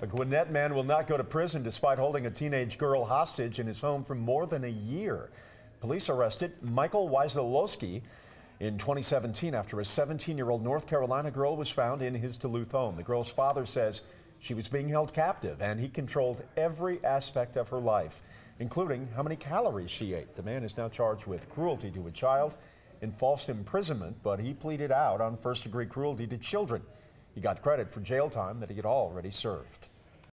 A Gwinnett man will not go to prison despite holding a teenage girl hostage in his home for more than a year. Police arrested Michael Wysolovski in 2017 after a 17-year-old North Carolina girl was found in his Duluth home. The girl's father says she was being held captive and he controlled every aspect of her life, including how many calories she ate. The man is now charged with cruelty to a child and false imprisonment, but he pleaded out on first-degree cruelty to children. He got credit for jail time that he had already served.